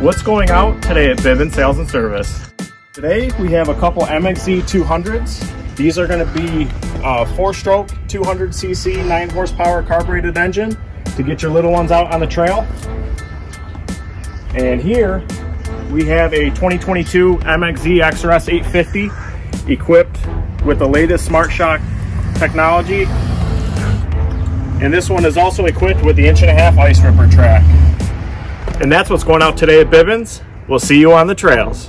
What's going out today at Bibbens Sales and Service? Today we have a couple MXZ 200s. These are going to be a four-stroke 200cc 9 horsepower carbureted engine to get your little ones out on the trail. And here we have a 2022 MXZ XRS 850 equipped with the latest Smart Shock technology. And this one is also equipped with the inch and a half ice ripper track. And that's what's going out today at Bibbens. We'll see you on the trails.